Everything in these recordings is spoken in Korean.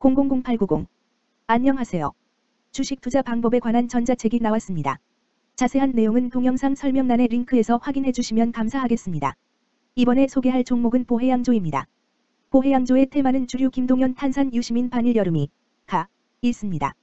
000890 안녕하세요. 주식 투자 방법에 관한 전자책이 나왔습니다. 자세한 내용은 동영상 설명란의 링크에서 확인해 주시면 감사하겠습니다. 이번에 소개할 종목은 보해양조입니다. 보해양조의 테마는 주류 김동연 탄산 유시민 반일 여름이 가 있습니다.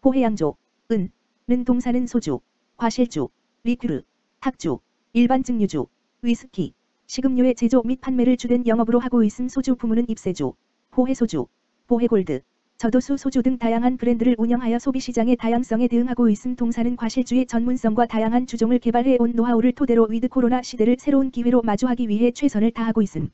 보해양조 은, 는 동사는 소주, 과실주, 리큐르, 탁주, 일반 증류주, 위스키, 식음료의 제조 및 판매를 주된 영업으로 하고 있음 소주 부문은 입세주, 보해소주, 보해골드, 저도수 소주 등 다양한 브랜드를 운영하여 소비시장의 다양성에 대응하고 있음 동사는 과실주의 전문성과 다양한 주종을 개발해 온 노하우를 토대로 위드 코로나 시대를 새로운 기회로 마주하기 위해 최선을 다하고 있음.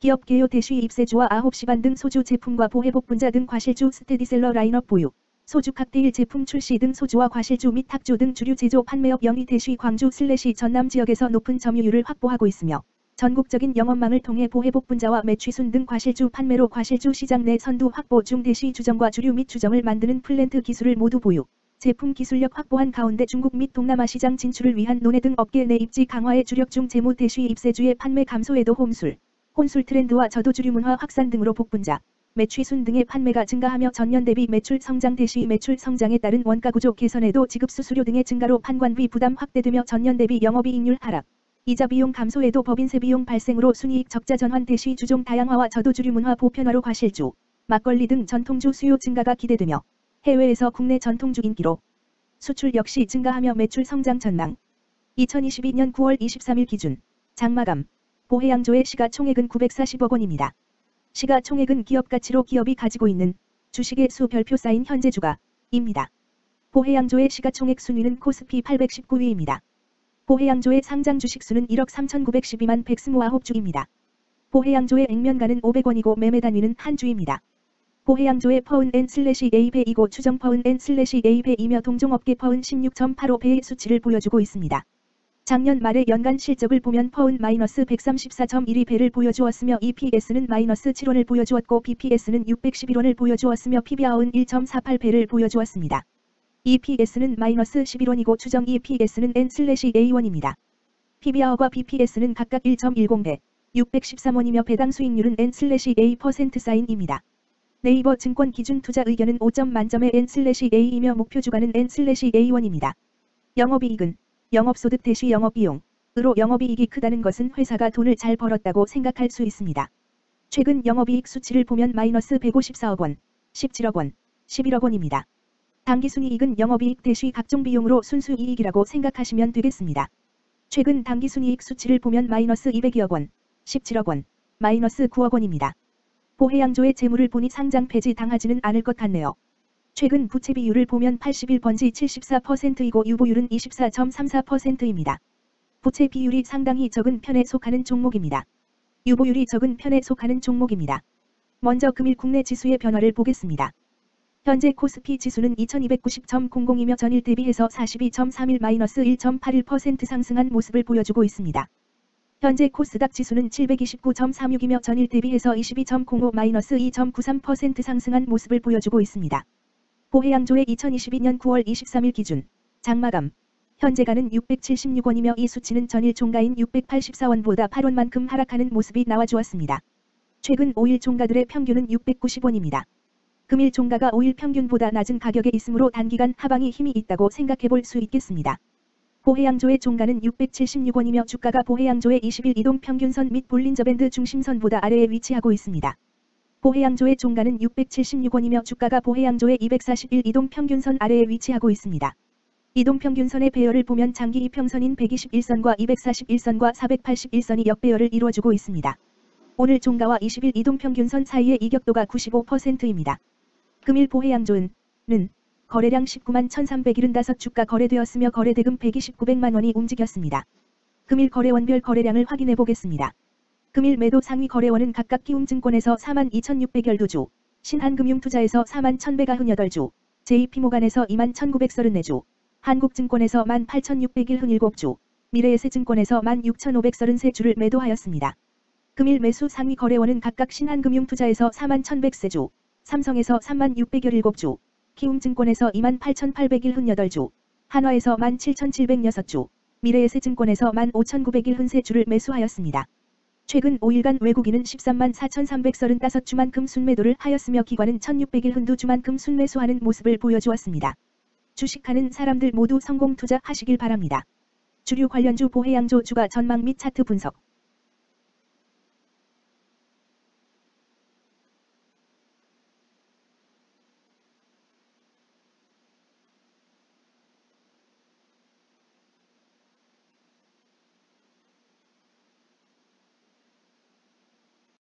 기업 개요 대시 잎새주와 아홉시반 등 소주 제품과 보해 복분자 등 과실주 스테디셀러 라인업 보유. 소주 칵테일 제품 출시 등 소주와 과실주 및 탁주 등 주류 제조 판매업 영위 대시 광주 슬래시 전남 지역에서 높은 점유율을 확보하고 있으며 전국적인 영업망을 통해 보해 복분자와 매취순 등 과실주 판매로 과실주 시장 내 선두 확보 중 대시 주정과 주류 및 주정을 만드는 플랜트 기술을 모두 보유. 제품 기술력 확보한 가운데 중국 및 동남아 시장 진출을 위한 논의 등 업계 내 입지 강화에 주력 중 재무 대시 잎새주의 판매 감소에도 홈술, 혼술 트렌드와 저도주류 문화 확산 등으로 복분자, 매취순 등의 판매가 증가하며 전년 대비 매출 성장 대시 매출 성장에 따른 원가 구조 개선에도 지급 수수료 등의 증가로 판관비 부담 확대되며 전년 대비 영업이익률 하락. 이자 비용 감소에도 법인세 비용 발생으로 순이익 적자 전환 대시 주종 다양화와 저도주류 문화 보편화로 과실주, 막걸리 등 전통주 수요 증가가 기대되며 해외에서 국내 전통주 인기로 수출 역시 증가하며 매출 성장 전망. 2022년 9월 23일 기준 장마감 보해양조의 시가총액은 940억 원입니다. 시가총액은 기업 가치로 기업이 가지고 있는 주식의 수 별표 쌓인 현재 주가입니다. 보해양조의 시가총액 순위는 코스피 819위입니다. 보해양조의 상장 주식수는 1억 3,912만 129주입니다. 보해양조의 액면가는 500원이고 매매 단위는 한 주입니다. 보해양조의 PER은 N 슬래시 A배이고 추정 PER은 N 슬래시 A배이며 동종업계 PER은 16.85배의 수치를 보여주고 있습니다. 작년 말의 연간 실적을 보면 PER은 마이너스 134.12배를 보여주었으며 EPS는 마이너스 7원을 보여주었고 BPS는 611원을 보여주었으며 PBR은 1.48배를 보여주었습니다. EPS는 마이너스 11원이고 추정 EPS는 N/A1입니다. PBR과 BPS는 각각 1.10배, 613원이며 배당 수익률은 N/A% 사인입니다. 네이버 증권 기준 투자 의견은 5점 만점의 N/A이며 목표 주가는 N/A1입니다. 영업이익은 영업소득 대시 영업비용 으로 영업이익이 크다는 것은 회사가 돈을 잘 벌었다고 생각할 수 있습니다. 최근 영업이익 수치를 보면 마이너스 154억 원, 17억 원, 11억 원입니다. 당기순이익은 영업이익 대시 각종 비용으로 순수이익이라고 생각하시면 되겠습니다. 최근 당기순이익 수치를 보면 마이너스 202억 원, 17억 원, 마이너스 9억 원입니다. 보해양조의 재물을 보니 상장 폐지 당하지는 않을 것 같네요. 최근 부채 비율을 보면 81번지 74%이고 유보율은 24.34%입니다. 부채 비율이 상당히 적은 편에 속하는 종목입니다. 유보율이 적은 편에 속하는 종목입니다. 먼저 금일 국내 지수의 변화를 보겠습니다. 현재 코스피 지수는 2290.00이며 전일 대비해서 42.31-1.81% 상승한 모습을 보여주고 있습니다. 현재 코스닥 지수는 729.36이며 전일 대비해서 22.05-2.93% 상승한 모습을 보여주고 있습니다. 보해양조의 2022년 9월 23일 기준 장마감 현재가는 676원이며 이 수치는 전일 종가인 684원보다 8원만큼 하락하는 모습이 나와주었습니다. 최근 5일 종가들의 평균은 690원입니다. 금일 종가가 5일 평균보다 낮은 가격에 있으므로 단기간 하방이 힘이 있다고 생각해 볼 수 있겠습니다. 보해양조의 종가는 676원이며 주가가 보해양조의 20일 이동 평균선 및 볼린저밴드 중심선보다 아래에 위치하고 있습니다. 보해양조의 종가는 676원이며 주가가 보해양조의 241 이동 평균선 아래에 위치하고 있습니다. 이동 평균선의 배열을 보면 장기 이평선인 121선과 241선과 481선이 역배열을 이루어주고 있습니다. 오늘 종가와 20일 이동 평균선 사이의 이격도가 95%입니다. 금일 보 해양조은 는 거래량 19만 1375 주가 거래되었으며 거래대금 129백만 원이 움직였습니다. 금일 거래원별 거래량을 확인해 보겠습니다. 금일 매도 상위 거래원은 각각 키움증권에서 4만 2600열도주, 신한금융투자에서 4만 1198주, JP모간에서 2만 1934주, 한국증권에서 1만 8601주, 미래에셋증권에서 1만 6533주를 매도하였습니다. 금일 매수 상위 거래원은 각각 신한금융투자에서 4만 1100세주, 삼성에서 3만 617주, 키움증권에서 2만 8801흔8주, 한화에서 1만 7706주, 미래에셋증권에서 1만 5901흔 3주를 매수하였습니다. 최근 5일간 외국인은 13만 4,335주만큼 순매도를 하였으며 기관은 1,600일 흔두주만큼 순매수하는 모습을 보여주었습니다. 주식하는 사람들 모두 성공 투자하시길 바랍니다. 주류 관련주 보해 양조 주가 전망 및 차트 분석